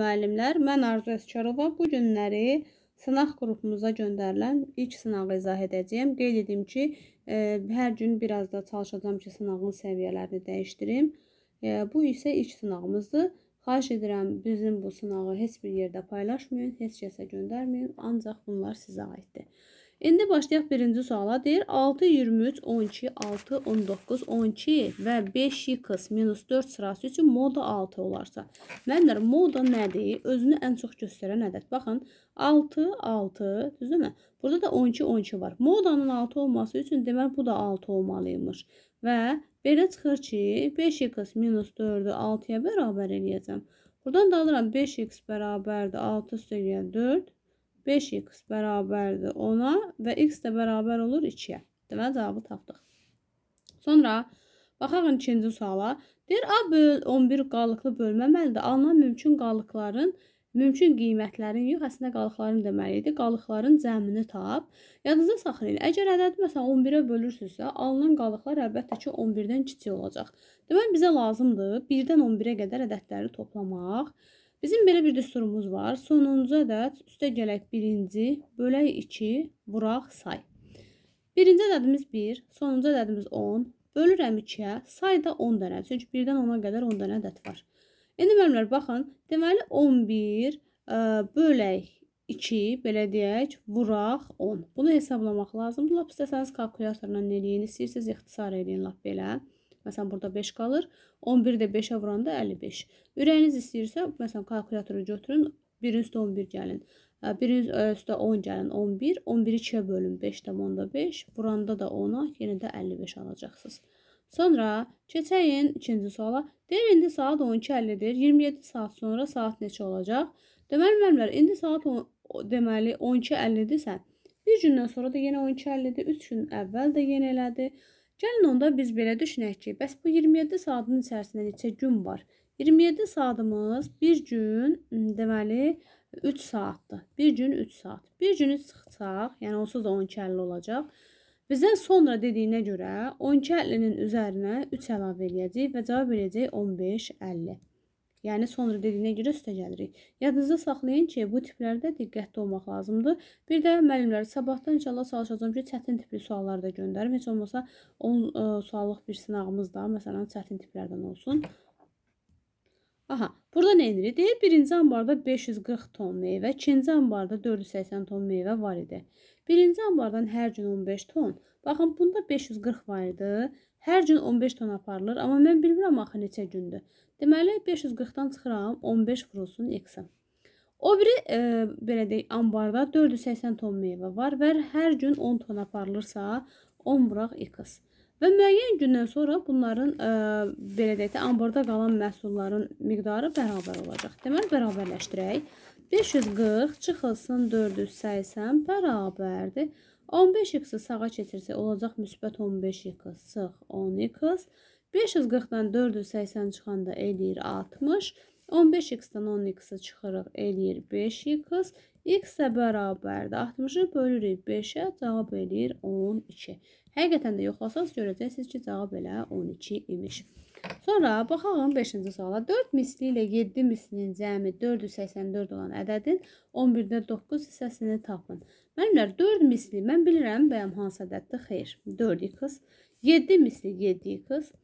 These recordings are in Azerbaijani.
müəllimlər, mən Arzu Əskarova bu günləri sınaq qrupumuza göndərilən ilk sınağı izah edəcəyəm. Qeyd edim ki, e, hər gün biraz da çalışacağam ki, sınağın səviyyələrini dəyişdirim. E, bu isə ilk sınağımızdır. Xahiş edirəm, bizim bu sınağı heç bir yerdə paylaşmayın, heç kəsə göndərməyin, ancaq bunlar sizə aiddir. İndi başlayaq birinci suala. Deyir 6, 23, 12, 6, 19, 12 və 5 x minus 4 sırası üçün moda 6 olarsa. Mənlər moda nədir? Özünü ən çox göstərən ədəd. Baxın 6, 6, düzdürmü? Burada da 12, 12 var. Modanın 6 olması üçün deməli bu da 6 olmalıymış. Və belə çıxır ki 5x minus 4-ü 6-ya bərabər eləyəcəm. Buradan da alıram 5x bərabərdir 6 üstəgəl 4 5x bərabərdir 10-a və x də bərabər olur 2-yə. Deməli, cavabı tapdıq. Sonra, baxaq ikinci suala. Deyir, A böl 11 qalıqlı bölməməlidir. Alınan mümkün qalıqların mümkün qiymətlərin yox, əslində qalıqların deməli idi. Qalıqların cəmini tap. Yadınızda saxlayın. Əgər ədəd məsələn 11-ə bölürsünüzsə, alınan qalıqlar əlbəttə ki 11-dən kiçik olacaq. Deməli bizə lazımdır 1-dən 11-ə qədər ədədləri toplamaq. Bizim belə bir düsturumuz var. Sonuncu ədəd üstə gələk birinci, bölək 2, vuraq say. Birinci ədədimiz 1, sonuncu ədədimiz 10, bölürəm 2-yə, say da 10 dənə. Çünki 1-dən 10-a qədər 10 dənə ədəd var. İndi müəllimlər baxın, deməli 11 ə, bölək 2, belə deyək, vuraq 10. Bunu hesablamaq lazımdır. Lap istəsəniz kalkulyatorla eləyin, istəyirsiniz ixtisar eləyin lap belə. Məsələn, burada 5 qalır. 11 də 5-ə vuranda 55. Ürəyiniz istəyirsə, məsələn, kalkulyatoru götürün, 1 üstə 11 gəlin. 1 üstə 10 gəlin 11, 11-i 2-yə bölün 5-də onda 5, vuranda da 10-a yenə də 55 alacaqsınız. Sonra keçəyin ikinci suala. Deyir, indi saat 12.50-dir. 27 saat sonra saat neçə olacaq? Deməli, müəllimlər, indi saat on, deməli 12.50-dirsə, bir gündən sonra da yenə 12.50-dir, 3 gün əvvəl də yenə elədi. Gəlin onda biz belə düşünək ki, bəs bu 27 saatın içərisində neçə gün var? 27 saatımız bir gün, deməli, 3 saatdır. Bir gün 3 saat. Bir günü çıxsaq, yəni onsuz da 12.50 olacaq. Bizə sonra dediyinə görə 12.50-nin üzərinə 3 əlavə eləyəcəyik və cavab eləyəcək 15.50. Yəni sonra dediyinə görə üstə gəlirik. Yadınızda saxlayın ki, bu tiplərdə diqqətli olmaq lazımdır. Bir də müəllimlər sabahdan inşallah çalışacağam ki, çətin tipli suallar da göndərim. Heç olmasa 10 ə, e, suallıq bir sınağımız da məsələn çətin tiplərdən olsun. Aha, burada nə edirik? Deyir, birinci ambarda 540 ton meyvə, ikinci ambarda 480 ton meyvə var idi. Birinci ambardan hər gün 15 ton. Baxın, bunda 540 var idi. Hər gün 15 ton aparılır, amma mən bilmirəm axı neçə gündür. Deməli 540-dan çıxıram, 15 vurulsun x-ə. O biri e, belə deyək, ambarda 480 ton meyvə var və hər gün 10 ton aparılırsa, 10 vuraq x. Və müəyyən gündən sonra bunların e, belə deyək də ambarda qalan məhsulların miqdarı bərabər olacaq. Deməli bərabərləşdirək. 540 çıxılsın 480 bərabərdir. 15x-i sağa keçirsək olacaq müsbət 15x sıx 10x. 540-dan 480 çıxanda eləyir 60. 15x-dan 10x-i çıxırıq eləyir 5x. x də bərabərdir. 60-ı bölürük 5-ə, cavab eləyir 12. Həqiqətən də yoxlasaz görəcəksiniz ki, cavab elə 12 imiş. Sonra baxalım 5-ci suala. 4 misli ilə 7 mislinin cəmi 484 olan ədədin 11-də 9 hissəsini tapın. Mənimlər 4 misli mən bilirəm bəyəm hansı ədəddir? Xeyr. 4x. 7 misli 7x.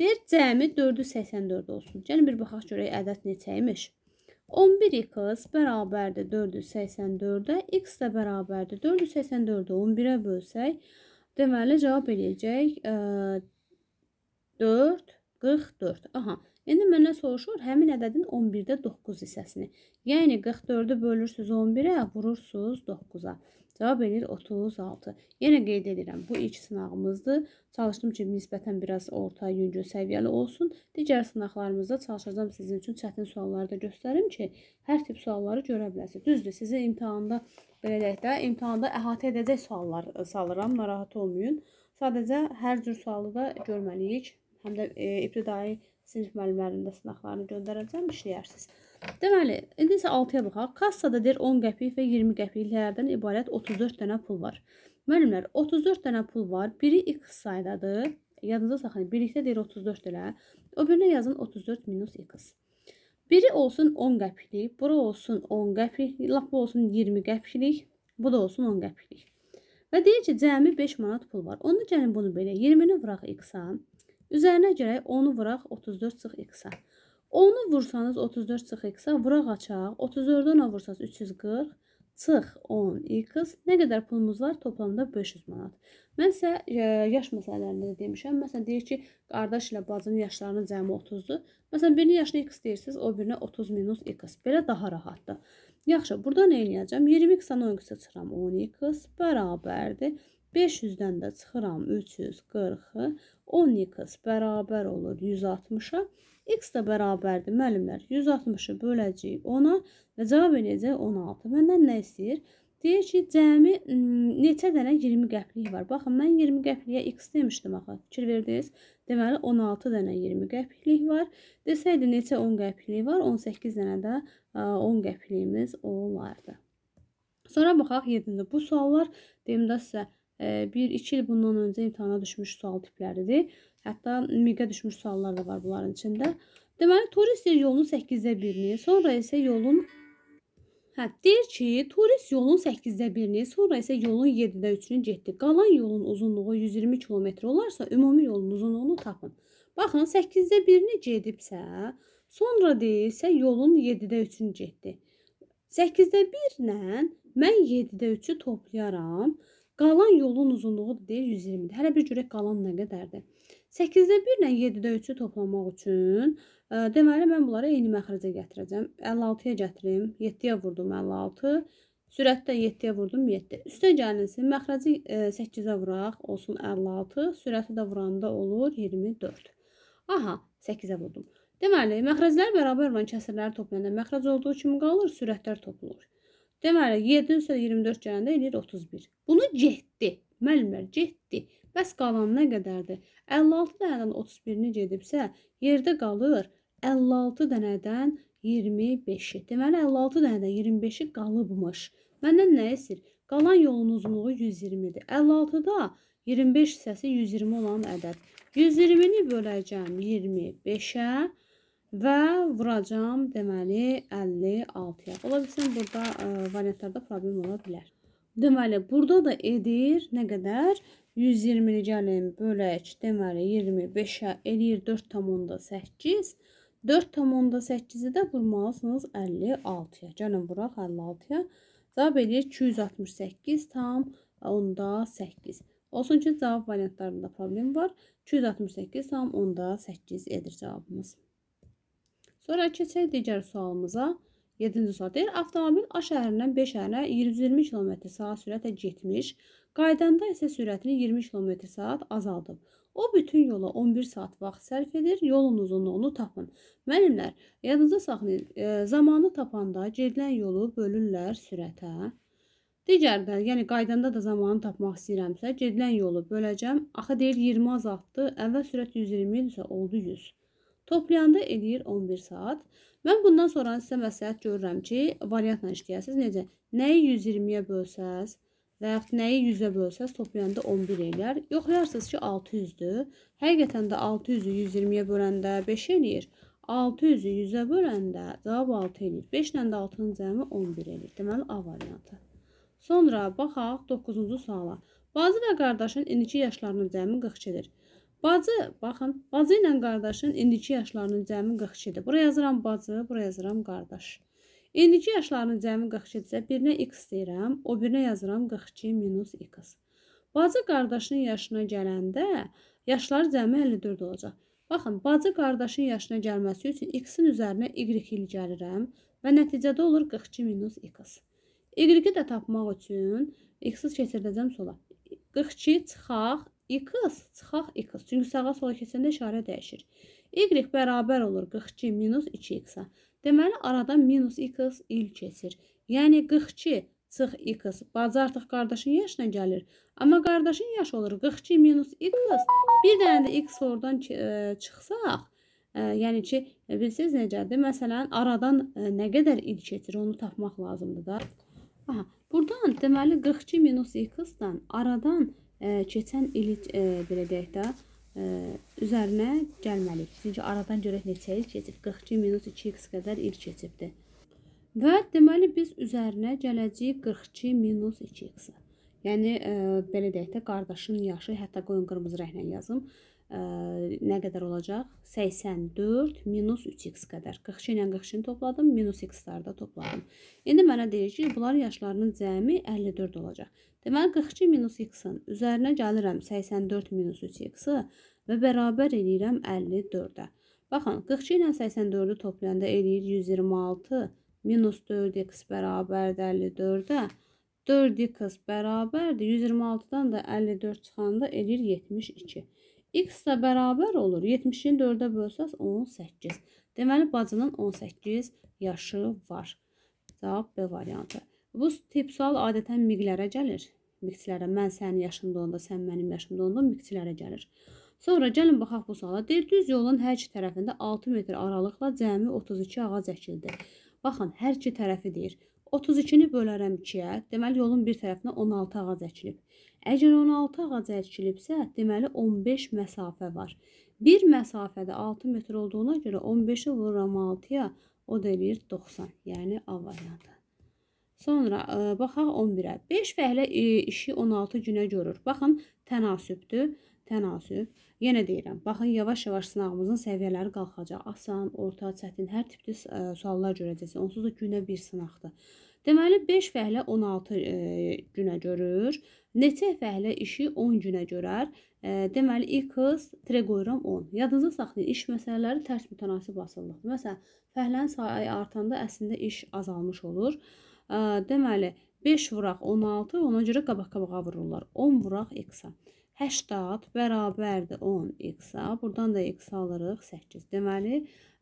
Deyir cəmi 484 olsun. Gəlin bir baxaq görək ədəd neçəymiş. 11x bərabərdir 484-ə, x də bərabərdir 484-ü 11-ə bölsək, deməli cavab eləyəcək 4 44. Aha. İndi məndən soruşur həmin ədədin 11-də 9 hissəsini. Yəni 44-ü bölürsüz 11-ə, vurursunuz 9-a. Cavab edir 36. Yenə qeyd edirəm, bu ilk sınağımızdır. Çalışdım ki, nisbətən biraz orta yüngül səviyyəli olsun. Digər sınaqlarımızda çalışacağam sizin üçün çətin sualları da göstərim ki, hər tip sualları görə biləsiniz. Düzdür, sizi imtahanda belə deyək də, imtahanda əhatə edəcək suallar salıram, narahat olmayın. Sadəcə hər cür sualı da görməliyik həm də e, ibtidai sinif müəllimlərinin də sınaqlarını göndərəcəm, işləyərsiniz. Deməli, indi isə 6-ya baxaq. Kassada deyir 10 qəpik və 20 qəpiklərdən ibarət 34 dənə pul var. Müəllimlər, 34 dənə pul var. Biri x saydadır. Yadınızda saxlayın. Birlikdə deyir 34 elə. O birinə yazın 34 minus x. Biri olsun 10 qəpiklik, bura olsun 10 qəpik, lap bu olsun 20 qəpiklik, bu da olsun 10 qəpiklik. Və deyir ki, cəmi 5 manat pul var. Onda gəlin bunu belə 20-ni vuraq x-a. Üzərinə gələk 10-u vuraq 34 çıx x-a. 10-u vursanız 34 çıx x-a, vuraq açaq. 34-dən vursanız 340 çıx 10 x nə qədər pulumuz var? Toplamda 500 manat. Mən sizə e, yaş məsələlərində də demişəm. Məsələn deyir ki, qardaş ilə bacının yaşlarının cəmi 30-dur. Məsələn birinin yaşına x deyirsiniz, o birinə 30 minus x. Belə daha rahatdır. Yaxşı, burada nə edəcəm? 20 x-dan 10 x çıxıram 10 x bərabərdir. 500-dən də çıxıram 340-ı. 10 x bərabər olur 160-a. X də bərabərdir müəllimlər. 160-ı böləcəyik 10-a və cavab eləyəcək 16. Məndən nə istəyir? Deyir ki, cəmi neçə dənə 20 qəplik var. Baxın, mən 20 qəpliyə x demişdim axı. Fikir verdiniz? Deməli 16 dənə 20 qəpiklik var. Desəydi neçə 10 qəpiklik var? 18 dənə də 10 qəpikliyimiz olardı. Sonra baxaq 7-ci. Bu suallar deyim də sizə 1-2 il bundan öncə imtahana düşmüş sual tipləridir. Hətta miqə düşmüş suallar da var bunların içində. Deməli, turist yolunun 8-də 1-ni, sonra isə yolun Hə, deyir ki, turist yolun 8-də 1-ni, sonra isə yolun 7-də 3-ünü getdi. Qalan yolun uzunluğu 120 kilometr olarsa, ümumi yolun uzunluğunu tapın. Baxın, 8-də 1-ni gedibsə, sonra deyirsə yolun 7-də 3-ünü getdi. 8-də 1 ilə mən 7-də 3-ü toplayaram. Qalan yolun uzunluğu deyir 120-dir. Hələ bir görək qalan nə qədərdir. 8-də 1 ilə 7-də 3-ü toplamaq üçün Deməli, mən bunları eyni məxrəcə gətirəcəm. 56-ya gətirim, 7-yə vurdum 56. Sürətdə 7-yə vurdum 7. Üstə gəlinsin, məxrəci 8-ə vuraq, olsun 56. Sürəti də vuranda olur 24. Aha, 8-ə vurdum. Deməli, məxrəclər bərabər olan kəsirləri toplayanda məxrəc olduğu kimi qalır, sürətlər toplanır. Deməli, 7 üstə 24 gələndə eləyir 31. Bunu getdi. Müəllimlər, getdi. Bəs qalan nə qədərdir? 56 dənədən 31-ni gedibsə, yerdə qalır 56 dənədən 25-i. Deməli 56 dənədən 25-i qalıbmış. Məndən nə istəyir? Qalan yolun uzunluğu 120-dir. 56-da 25 hissəsi 120 olan ədəd. 120-ni böləcəm 25-ə və vuracam deməli 56-ya. Ola bilsin burada ə, e, variantlarda problem ola bilər. Deməli burada da edir nə qədər? 120-ni gəlin bölək deməli 25-ə eləyir 4,8. 4,8-i də vurmalısınız 56-ya. Gəlin vuraq 56-ya. Cavab eləyir 268 tam onda 8. Olsun ki, cavab variantlarında problem var. 268 tam onda 8 edir cavabımız. Sonra keçək digər sualımıza. 7-ci sual deyir, avtomobil A şəhərindən B şəhərinə 120 km saat sürətlə getmiş, qaydanda isə sürətini 20 km saat azaldıb. O bütün yola 11 saat vaxt sərf edir. Yolun uzunluğunu tapın. Müəllimlər, yadınızda saxlayın. E, zamanı tapanda gedilən yolu bölürlər sürətə. Digərdə, yəni qaydanda da zamanı tapmaq istəyirəmsə, gedilən yolu böləcəm. Axı deyir 20 azaltdı. Əvvəl sürət 120 idisə oldu 100. Toplayanda eləyir 11 saat. Mən bundan sonra sizə məsləhət görürəm ki, variantla işləyəsiniz. Necə? Nəyi 120-yə bölsəz, və yaxud nəyi 100-ə bölsəz toplayanda 11 eləyər. Yoxlayarsınız ki, 600-dür. Həqiqətən də 600-ü 120-yə böləndə 5 eləyir. 600-ü 100-ə böləndə cavab 6 eləyir. 5 ilə də 6-nın cəmi 11 eləyir. Deməli, A variantı. Sonra baxaq 9-cu suala. Bacı və qardaşın indiki yaşlarının cəmi 42-dir. Bacı, baxın, bacı ilə qardaşın indiki yaşlarının cəmi 42-dir. Bura yazıram bacı, bura yazıram qardaş. İndiki yaşlarının cəmi 42-dirsə, birinə x deyirəm, o birinə yazıram 42 minus x. Bacı qardaşının yaşına gələndə yaşları cəmi 54 olacaq. Baxın, bacı qardaşın yaşına gəlməsi üçün x-in üzərinə y il gəlirəm və nəticədə olur 42 minus x. Y-i də tapmaq üçün x-i keçirdəcəm sola. 42 çıxaq x çıxaq x. Çünki sağa sola keçəndə işarə dəyişir. Y bərabər olur 42 minus 2x-a. Deməli, arada minus x il keçir. Yəni 42 çıx x. Bacı artıq qardaşın yaşına gəlir. Amma qardaşın yaşı olur 42 minus x. Bir dənə də x oradan e, çıxsaq, e, yəni ki, bilirsiniz necədir? Məsələn, aradan e, nə qədər il keçir, onu tapmaq lazımdır da. Aha, buradan deməli 42 minus x-dan aradan keçən ili ə, belə deyək də, üzərinə gəlməliyik. Çünki aradan görək neçə il keçib. 42 minus 2x qədər il keçibdir. Və deməli biz üzərinə gələcəyik 42 minus 2x-ə. Yəni e, belə deyək də qardaşın yaşı, hətta qoyun qırmızı rənglə yazım. Nə qədər olacaq? 84 minus 3x qədər. 42 ilə 42-ni topladım, minus x-ləri da topladım. İndi mənə deyir ki, bunların yaşlarının cəmi 54 olacaq. Deməli 42 minus x-in üzərinə gəlirəm 84 minus 3x-i və bərabər eləyirəm 54-ə. Baxın, 42 ilə 84-ü toplayanda eləyir 126 minus 4x bərabərdir 54-ə. 4x bərabərdir 126-dan da 54 çıxanda eləyir 72. X da bərabər olur. 70-ni 4-ə bölsəz 18. Deməli bacının 18 yaşı var. Cavab B variantı. Bu tip sual adətən miqlərə gəlir. Miqçilərə mən sənin yaşında onda, sən mənim yaşımda onda miqçilərə gəlir. Sonra gəlin baxaq bu suala. Deyir, düz yolun hər iki tərəfində 6 metr aralıqla cəmi 32 ağac əkildi. Baxın, hər iki tərəfi deyir. 32-ni bölərəm 2-yə. Deməli yolun bir tərəfinə 16 ağac əkilib. Əgər 16 ağac əkilibsə, deməli 15 məsafə var. Bir məsafədə 6 metr olduğuna görə 15-i vururam 6-ya, o da eləyir 90. Yəni A variantı. Sonra ə, e, baxaq 11-ə. 5 fəhlə ə, e, işi 16 günə görür. Baxın, tənasübdür. Tənasüb. Yenə deyirəm, baxın yavaş-yavaş sınağımızın səviyyələri qalxacaq. Asan, orta, çətin, hər tipli e, suallar görəcəksiniz. Onsuz da günə bir sınaqdır. Deməli 5 fəhlə 16 ə, günə görür. Neçə fəhlə işi 10 günə görər. Ə, deməli x tirə qoyuram 10. Yadınızda saxlayın, iş məsələləri tərs mütənasib asılılıqdır. Məsələn, fəhlənin sayı artanda əslində iş azalmış olur. Deməli, 5 vuraq 16, ona görə qabaq-qabağa vururlar. 10 vuraq x-a. 80 bərabərdir 10 x-a. Buradan da x alırıq 8. Deməli,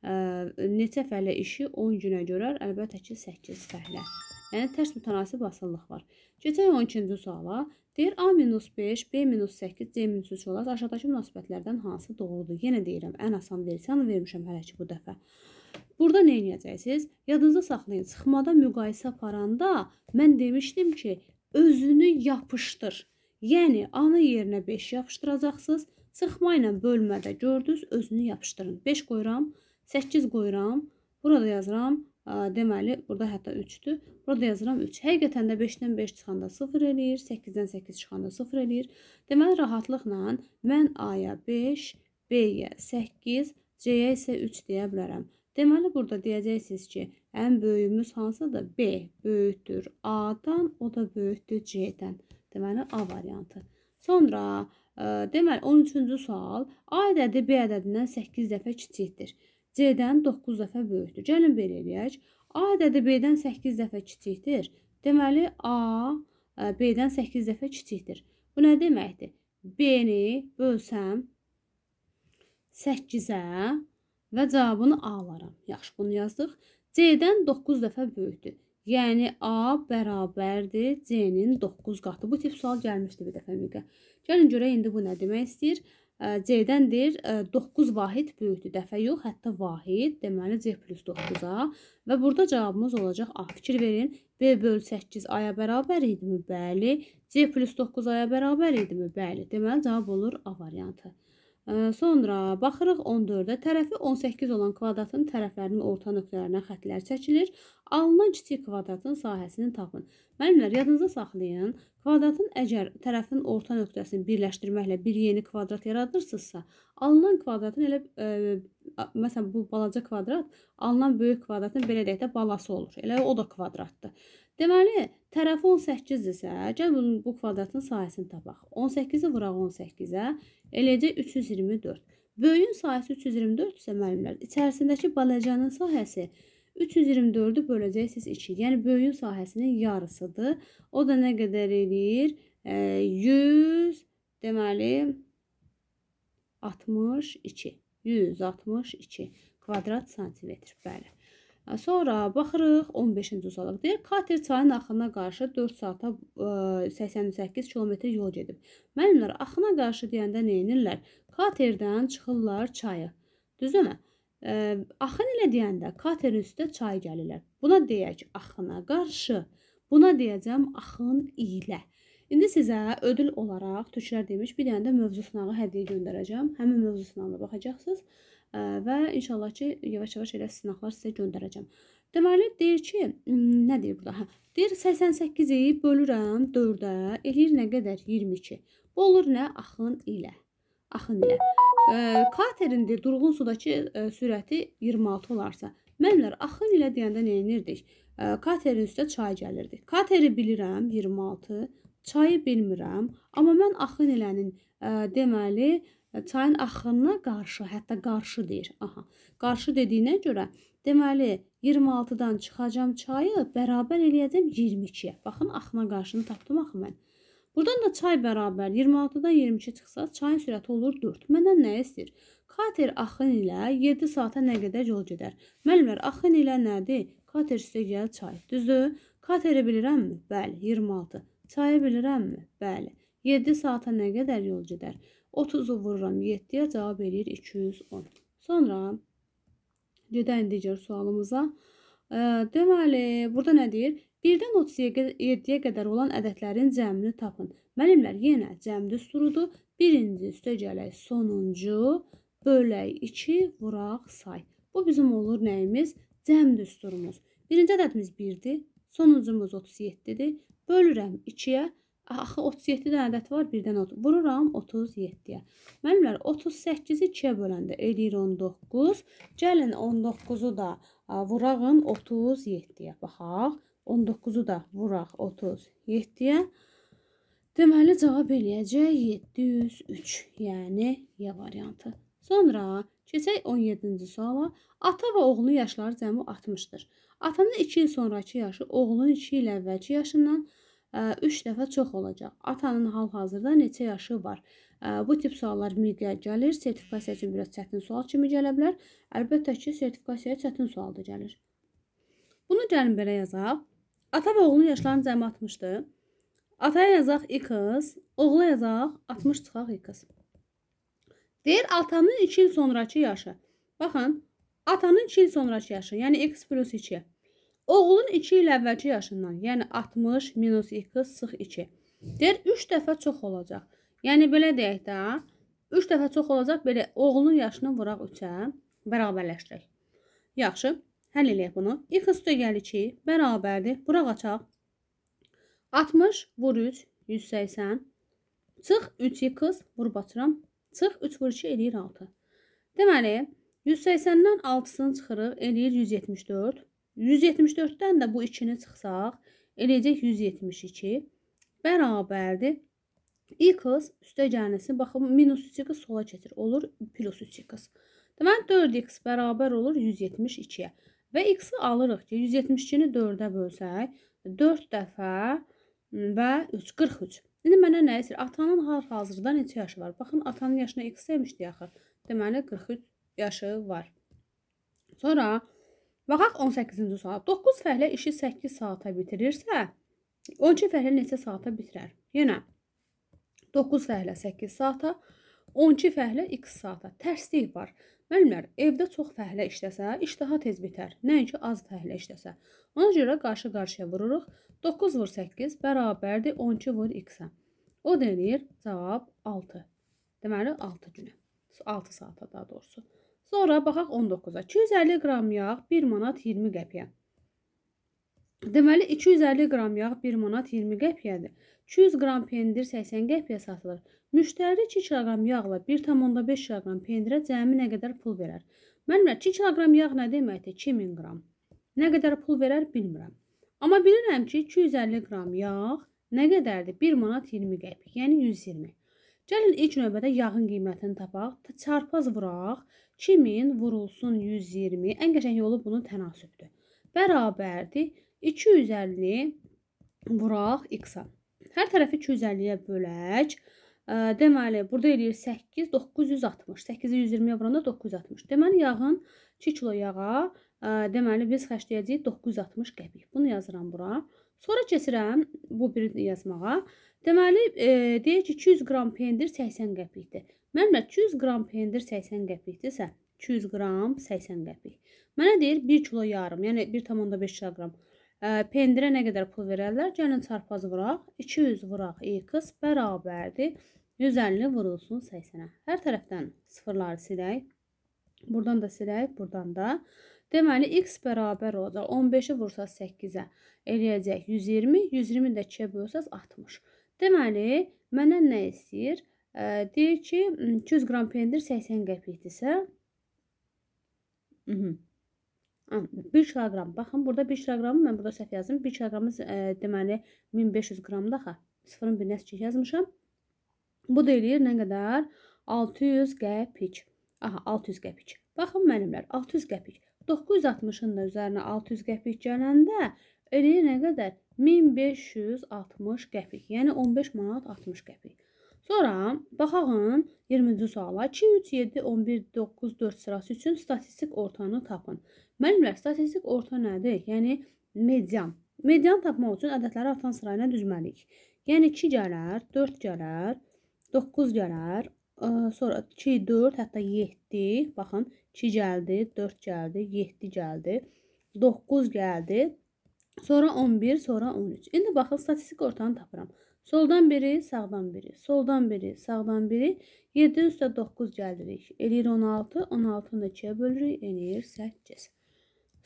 ə, neçə fəhlə işi 10 günə görər? Əlbəttə ki, 8 fəhlə. Yəni tərs mütənasib asıllıq var. Keçək 12-ci suala. Deyir A-5, B-8, C-3 olar. Aşağıdakı münasibətlərdən hansı doğrudur? Yenə deyirəm, ən asan versiyanı vermişəm hələ ki bu dəfə. Burada nə edəcəksiniz? Yadınızda saxlayın. Sıxmada müqayisə aparanda mən demişdim ki, özünü yapışdır. Yəni A-nın yerinə 5 yapışdıracaqsınız. Sıxma ilə bölmədə gördünüz, özünü yapışdırın. 5 qoyuram, 8 qoyuram. Burada yazıram. Deməli, burada hətta 3-dür. Burada yazıram 3. Həqiqətən də 5-dən 5 çıxanda 0 eləyir, 8-dən 8 çıxanda 0 eləyir. Deməli, rahatlıqla mən A-ya 5, B-yə 8, C-yə isə 3 deyə bilərəm. Deməli, burada deyəcəksiniz ki, ən böyüyümüz hansıdır? B böyükdür A-dan, o da böyükdür C-dən. Deməli, A variantı. Sonra, ə, e, deməli, 13-cü sual. A ədədi B ədədindən 8 dəfə kiçikdir. C-dən 9 dəfə böyükdür. Gəlin belə eləyək. A ədədi B-dən 8 dəfə kiçikdir. Deməli, A e, B-dən 8 dəfə kiçikdir. Bu nə deməkdir? B-ni bölsəm 8-ə və cavabını A alaram. Yaxşı, bunu yazdıq. C-dən 9 dəfə böyükdür. Yəni A bərabərdir C-nin 9 qatı. Bu tip sual gəlmişdi bir dəfə müqə. Gəlin görək indi bu nə demək istəyir? C-dən deyir 9 vahid böyükdür. Dəfə yox, hətta vahid. Deməli C plus 9-a və burada cavabımız olacaq A. Fikir verin. B böl 8 A-ya bərabər idimi? Bəli. C plus 9 A-ya bərabər idimi? Bəli. Deməli cavab olur A variantı. Sonra baxırıq 14-də tərəfi 18 olan kvadratın tərəflərinin orta nöqtələrinə xətlər çəkilir. Alınan kiçik kvadratın sahəsini tapın. Müəllimlər, yadınızda saxlayın. Kvadratın əgər tərəfin orta nöqtəsini birləşdirməklə bir yeni kvadrat yaradırsınızsa, alınan kvadratın elə ə, məsələn bu balaca kvadrat alınan böyük kvadratın belə deyək də balası olur. Elə o da kvadratdır. Deməli, tərəf 18-dirsə, gəl bunun bu kvadratın sahəsini tapaq. 18-i vuraq 18-ə, eləcək 324. Böyüyün sahəsi 324 isə müəllimlər, içərisindəki balacanın sahəsi 324-ü böləcəksiniz 2. Yəni böyüyün sahəsinin yarısıdır. O da nə qədər eləyir? E, 100 deməli 62. 162 kvadrat santimetr. Bəli. Sonra baxırıq 15-ci suala. Deyir, kater çayın axınına qarşı 4 saata 88 kilometr yol gedib. Müəllimlər axına qarşı deyəndə nə edirlər? Katerdən çıxırlar çayı. Düzdürmü? Axın ilə deyəndə katerin üstə çay gəlirlər. Buna deyək axına qarşı. Buna deyəcəm axın ilə. İndi sizə ödül olaraq türklər demiş bir dənə də mövzu sınağı hədiyyə göndərəcəm. Həmin mövzu sınağına baxacaqsınız ə, və inşallah ki, yavaş-yavaş elə sınaqlar sizə göndərəcəm. Deməli deyir ki, nə deyir burada? Hə, deyir 88-i bölürəm 4-ə, eləyir nə qədər? 22. Bu olur nə? Axın ilə. Axın ilə. Ə, katerin deyir durğun sudakı ə, sürəti 26 olarsa, mənlər axın ilə deyəndə nə edirdik? Katerin üstə çay gəlirdi. Kateri bilirəm 26, Çayı bilmirəm, amma mən axın elənin ə, deməli çayın axınına qarşı, hətta qarşı deyir. Aha. Qarşı dediyinə görə deməli 26-dan çıxacam çayı bərabər eləyəcəm 22-yə. Baxın axına qarşını tapdım axı mən. Buradan da çay bərabər 26-dan 22 çıxsa çayın sürəti olur 4. Məndən nə istəyir? Kater axın ilə 7 saata nə qədər yol gedər? Müəllimlər, axın ilə nədir? Kater üstə gəl çay. Düzdür? Kateri bilirəmmi? Bəli, 26. Çayı bilirəmmi? Bəli. 7 saata nə qədər yol gedər? 30-u vururam 7-yə cavab eləyir 210. Sonra gedək digər sualımıza. E, deməli, burada nə deyir? 1-dən 37-yə qədər olan ədədlərin cəmini tapın. Müəllimlər, yenə cəm düsturudur. Birinci üstə gələk sonuncu, bölək 2, vuraq say. Bu bizim olur nəyimiz? Cəm düsturumuz. Birinci ədədimiz 1-dir, sonuncumuz 37-dir. Bölürəm 2-yə. Axı 37 dənə ədəd var, birdən vururam 37-yə. Müəllimlər 38-i 2-yə böləndə eləyir 19. Gəlin 19-u da vurağın 37-yə. Baxaq. 19-u da vuraq 37-yə. Deməli cavab eləyəcək 703. Yəni Y variantı. Sonra keçək 17-ci suala. Ata və oğlunun yaşları cəmi 60-dır. Atanın 2 il sonrakı yaşı oğlunun 2 il əvvəlki yaşından 3 dəfə çox olacaq. Atanın hal-hazırda neçə yaşı var? Bu tip suallar miqə gəlir. Sertifikasiya üçün biraz çətin sual kimi gələ bilər. Əlbəttə ki, sertifikasiyaya çətin sual da gəlir. Bunu gəlin belə yazaq. Ata və oğlunun yaşlarının cəmi 60-dır. Ataya yazaq x, oğula yazaq 60 çıxaq x. Deyir, atanın 2 il sonrakı yaşı. Baxın, atanın 2 il sonrakı yaşı, yəni x plus 2. Oğlun 2 il əvvəlki yaşından, yəni 60 minus 2 sıx 2. Deyir 3 dəfə çox olacaq. Yəni belə deyək də, 3 dəfə çox olacaq. Belə oğlunun yaşını vuraq 3-ə, bərabərləşdirək. Yaxşı, həll eləyək bunu. X üstə gəl 2 bərabərdir. Buraq açaq. 60 vur 3 180. Çıx 3x vur batıram. Çıx 3 vur 2 eləyir 6. Deməli, 180-dən 6-sını çıxırıq, eləyir 174. 174-dən də bu 2-ni çıxsaq, eləyəcək 172 bərabərdir. x üstə gəlməsi, baxın, minus 3x sola keçir, olur plus 3x. Deməli, 4x bərabər olur 172-yə. Və x-i alırıq ki, 172-ni 4-ə bölsək, 4 dəfə və 3, 43. İndi mənə nə istəyir? Atanın hal-hazırda neçə yaşı var? Baxın, atanın yaşına x demişdi axı. Deməli, 43 yaşı var. Sonra, Baxaq 18-ci sual. 9 fəhlə işi 8 saata bitirirsə, 12 fəhlə neçə saata bitirər? Yenə 9 fəhlə 8 saata, 12 fəhlə x saata. Tərslik var. Müəllimlər, evdə çox fəhlə işləsə, iş daha tez bitər. Nəinki az fəhlə işləsə. Ona görə qarşı-qarşıya vururuq. 9 vur 8 bərabərdir 12 vur x-ə. O deyir, cavab 6. Deməli 6 günə. 6 saata daha doğrusu. Sonra baxaq 19-a. 250 qram yağ 1 manat 20 qəpiyə. Deməli 250 qram yağ 1 manat 20 qəpiyədir. 200 qram pendir 80 qəpiyə satılır. Müştəri 2 kiloqram yağla 1,5 kiloqram pendirə cəmi nə qədər pul verər? Mənimlə 2 kiloqram yağ nə deməkdir? 2000 qram. Nə qədər pul verər bilmirəm. Amma bilirəm ki, 250 qram yağ nə qədərdir? 1 manat 20 qəpik, yəni 120. Gəlin ilk növbədə yağın qiymətini tapaq. Çarpaz vuraq. 2000 vurulsun 120. Ən qəşəng yolu bunun tənasübdür. Bərabərdir 250 vuraq x-a. Hər tərəfi 250-yə bölək. Deməli, burada eləyir 8, 960. 8-i 120-yə vuranda 960. Deməli, yağın 2 kilo yağa, deməli, biz xərcləyəcəyik 960 qəpik. Bunu yazıram bura. Sonra keçirəm bu biri yazmağa. Deməli, e, deyək ki, 200 qram pendir 80 qəpikdir. Mənimlə 200 qram pendir 80 qəpikdirsə, 200 qram 80 qəpik. Mənə deyir 1 kilo yarım, yəni 1,5 kiloqram Ə, pendirə nə qədər pul verərlər? Gəlin çarpaz vuraq. 200 vuraq x bərabərdir. 150 vurulsun 80-ə. Hər tərəfdən sıfırları silək. Buradan da silək, buradan da. Deməli, x bərabər olacaq. 15-i vursaq 8-ə eləyəcək 120. 120 də 2-yə bölsəz 60. Deməli, məndən nə istəyir? Deyir ki, 200 qram pendir 80 qəpikdirsə, 1 kiloqram. Baxın, burada 1 kiloqramı mən burada səhv yazdım. 1 kiloqramı deməli 1500 qramdır axı. Sıfırın birinə kiçik yazmışam. Bu da eləyir nə qədər? 600 qəpik. Aha, 600 qəpik. Baxın müəllimlər, 600 qəpik. 960-ın da üzərinə 600 qəpik gələndə eləyir nə qədər? 1560 qəpik. Yəni 15 manat 60 qəpik. Sonra baxağın 20-ci suala 2, 3, 7, 11, 9, 4 sırası üçün statistik ortanı tapın. Müəllimlər, statistik orta nədir? Yəni median. Median tapmaq üçün ədədləri artan sırayla düzməliyik. Yəni 2 gələr, 4 gələr, 9 gələr, sonra 2, 4, hətta 7. Baxın, 2 gəldi, 4 gəldi, 7 gəldi, 9 gəldi. Sonra 11, sonra 13. İndi baxın, statistik ortanı tapıram. Soldan biri, sağdan biri. Soldan biri, sağdan biri. 7 üstə 9 gəlirik. Eləyir 16. 16-nı da 2-yə bölürük. Eləyir 8.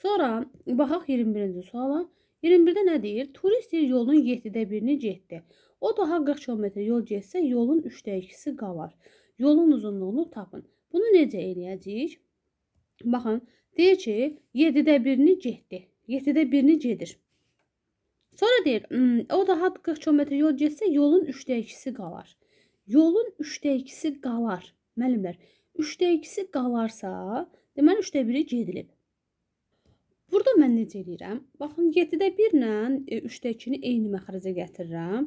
Sonra baxaq 21-ci suala. 21-də nə deyir? Turist deyir yolun 7-də 1-ni getdi. O daha 40 km yol getsə, yolun 3-də 2-si qalar. Yolun uzunluğunu tapın. Bunu necə eləyəcəyik? Baxın, deyir ki, 7-də 1-ni getdi. 7-də 1-ni gedir. Sonra deyir, o daha 40 km yol getsə, yolun 3də 2-si qalar. Yolun 3də 2-si qalar. Müəllimlər, 3də 2-si qalarsa, deməli 3də 1-i gedilib. Burada mən necə eləyirəm? Baxın, 7-də 1 ilə 3də 2-ni eyni məxrəcə gətirirəm.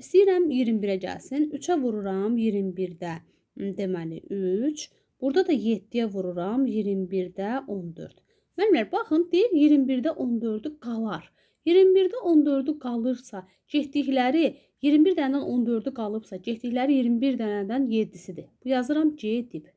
İstəyirəm 21-ə gəlsin. 3-ə vururam 21-də. Deməli 3. Burada da 7-yə vururam 21-də 14. Müəllimlər, baxın, deyir 21-də 14-ü qalar. 21-də 14-ü qalırsa, getdikləri 21 dənədən 14-ü qalıbsa, getdikləri 21 dənədən 7-sidir. Bu yazıram C tip.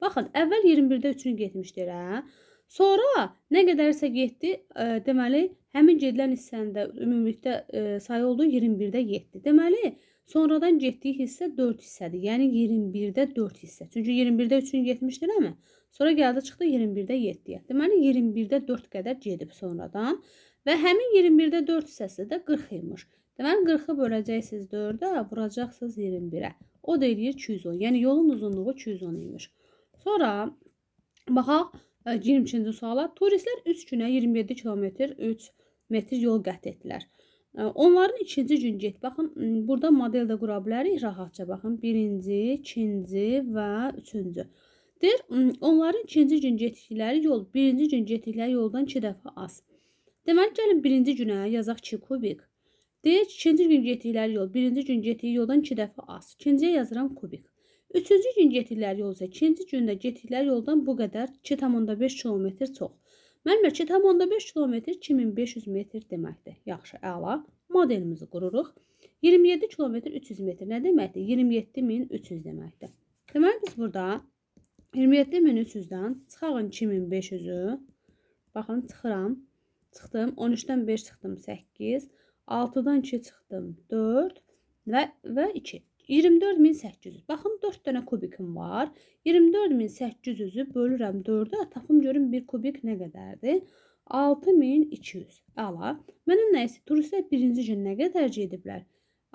Baxın, əvvəl 21-də 3-ünü getmişdir, hə? Sonra nə qədərsə getdi, e, deməli, həmin gedilən hissəndə ümumilikdə e, sayı oldu 21-də 7. Deməli, sonradan getdiyi hissə 4 hissədir. Yəni 21-də 4 hissə. Çünki 21-də 3-ünü getmişdir, amma sonra gəldi çıxdı 21-də 7-yə. Deməli, 21-də 4 qədər gedib sonradan. Və həmin 21-də 4 hissəsi də 40 imiş. Deməli 40-ı böləcəksiniz 4-ə, vuracaqsınız 21-ə. O da eləyir 210. Yəni yolun uzunluğu 210 imiş. Sonra baxaq 22-ci e, suala. Turistlər 3 günə 27 kilometr 3 metr yol qət etdilər. E, onların ikinci gün get. Baxın, burada model də qura bilərik rahatca. Baxın, birinci, ikinci və üçüncü. Deyir, onların ikinci gün getdikləri yol birinci gün getdikləri yoldan 2 dəfə az. Deməli, gəlin birinci günə yazaq 2 kubik. Deyək, ikinci gün getdikləri yol birinci gün getdiyi yoldan 2 dəfə az. İkinciyə yazıram kubik. Üçüncü gün getdikləri yol isə ikinci gündə getdikləri yoldan bu qədər 2,5 km çox. Müəllimlər 2,5 km 2500 metr deməkdir. Yaxşı, əla. Modelimizi qururuq. 27 km 300 metr nə deməkdir? 27300 deməkdir. Deməli biz burada 27300-dən çıxarın 2500-ü. Baxın, çıxıram. Çıxdım. 13-dən 5 çıxdım 8. 6-dan 2 çıxdım 4 və və 2. 24800. Baxın 4 dənə kubikim var. 24800-ü bölürəm 4-ə, tapım görüm 1 kubik nə qədərdir? 6200. Əla. Mənə nə isə turistlər birinci gün nə qədər gediblər?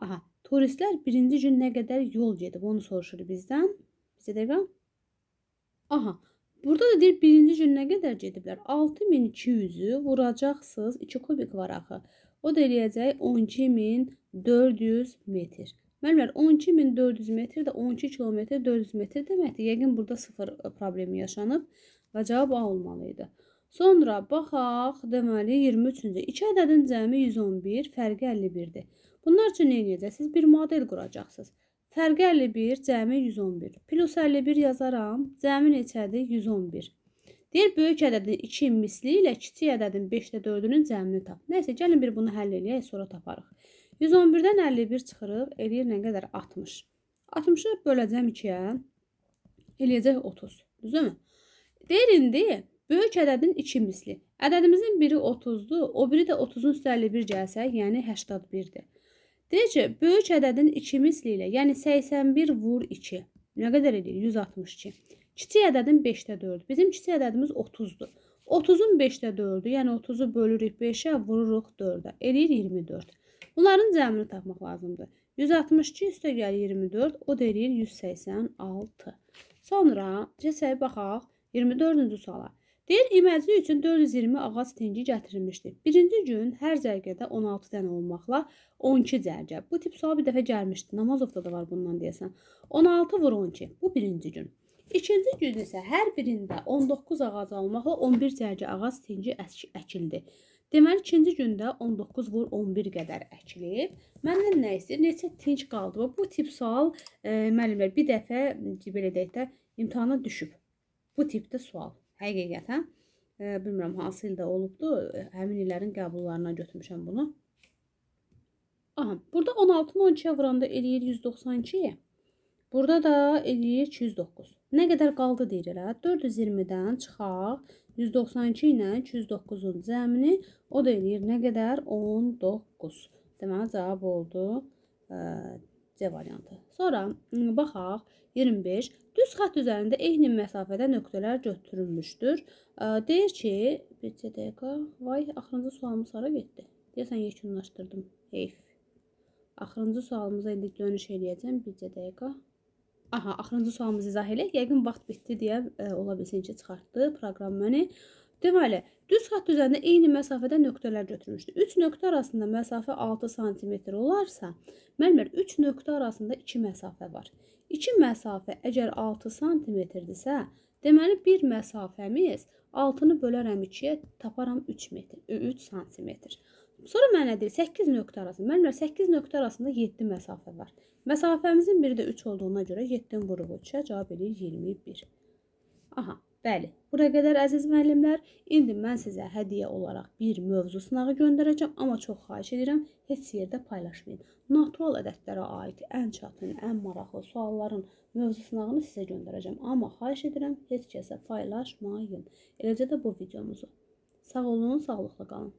Aha, turistlər birinci gün nə qədər yol gedib? Onu soruşur bizdən. Bizə dəqiqə. Aha, Burada da deyir birinci gün nə qədər gediblər? 6200-ü vuracaqsınız. 2 kubik var axı. O da eləyəcək 12400 metr. Müəllimlər 12400 metr də 12 kilometr 400 metr deməkdir. Yəqin burada sıfır problemi yaşanıb və cavab A olmalı idi. Sonra baxaq, deməli 23-cü. 2 ədədin cəmi 111, fərqi 51-dir. Bunlar üçün nə edəcəksiniz? Bir model quracaqsınız. Fərqi 51, cəmi 111. Plus 51 yazaram. Cəmi neçədir? 111. Deyir, böyük ədədin 2 misli ilə kiçik ədədin 5də 4-ünün cəmini tap. Nəysə, gəlin bir bunu həll eləyək, sonra taparıq. 111-dən 51 çıxırıq, eləyir nə qədər? 60. 60-ı böləcəm 2-yə, eləyəcək 30. Düzümü? Deyir, indi Böyük ədədin 2 misli. Ədədimizin biri 30-dur, o biri də 30-un üstəli 1 gəlsək, yəni 81-dir. Deyək ki, böyük ədədin 2 misli ilə, yəni 81 vur 2. Nə qədər edir? 162. Kiçik ədədin 5-də 4. Bizim kiçik ədədimiz 30-dur. 30-un 5-də 4-ü, yəni 30-u bölürük 5-ə, vururuq 4-ə. Eləyir 24. Bunların cəmini tapmaq lazımdır. 162 üstə gəlir 24, o da eləyir 186. Sonra cəsəyə baxaq 24-cü suala. Deyir, iməcli üçün 420 ağac tinci gətirilmişdir. Birinci gün hər zərgədə 16 dənə olmaqla 12 zərgə. Bu tip sual bir dəfə gəlmişdi. Namazovda da var bundan deyəsən. 16 vur 12. Bu birinci gün. İkinci gün isə hər birində 19 ağac almaqla 11 zərgə ağac tinci əkildi. Deməli, ikinci gündə 19 vur 11 qədər əkilib. Məndən nə istəyir? Neçə tinc qaldı? Bu tip sual e, müəllimlər bir dəfə belə deyək də imtahana düşüb. Bu tipdə sual. Həqiqətən e, bilmirəm hansı ildə olubdu. Həmin illərin qəbullarına götürmüşəm bunu. Aha, burada 16-nı 12-yə vuranda eləyir 192. Burada da eləyir 209. Nə qədər qaldı deyirlər? 420-dən çıxaq 192 ilə 209-un cəmini o da eləyir nə qədər? 19. Deməli cavab oldu ə, C variantı. Sonra baxaq 25. Düz xətt üzərində eyni məsafədə nöqtələr götürülmüşdür. Deyir ki, bir dəqiqə, vay, axırıncı sualımız hara getdi? Deyəsən yekunlaşdırdım. Heyf. Axırıncı sualımıza indi dönüş eləyəcəm. Bir dəqiqə. Aha, axırıncı sualımızı izah eləyək. Yəqin vaxt bitdi deyə ə, ola bilsin ki, çıxartdı proqram məni. Deməli, düz xətt üzərində eyni məsafədə nöqtələr götürmüşdür. 3 nöqtə arasında məsafə 6 sm olarsa, müəllimlər 3 nöqtə arasında 2 məsafə var. 2 məsafə əgər 6 sm-dirsə, deməli bir məsafəmiz 6-nı bölərəm 2-yə, taparam 3 metr, 3 sm. Sonra mənə deyir 8 nöqtə arasında. Müəllimlər 8 nöqtə arasında 7 məsafə var. Məsafəmizin biri də 3 olduğuna görə 7-dən vuruq 3-ə cavab eləyir 21. Aha, Bəli, bura qədər əziz müəllimlər, indi mən sizə hədiyyə olaraq bir mövzu sınağı göndərəcəm, amma çox xahiş edirəm, heç yerdə paylaşmayın. Natural ədədlərə aid ən çətin, ən maraqlı sualların mövzu sınağını sizə göndərəcəm, amma xahiş edirəm, heç kəsə paylaşmayın. Eləcə də bu videomuzu. Sağ olun, sağlıqla qalın.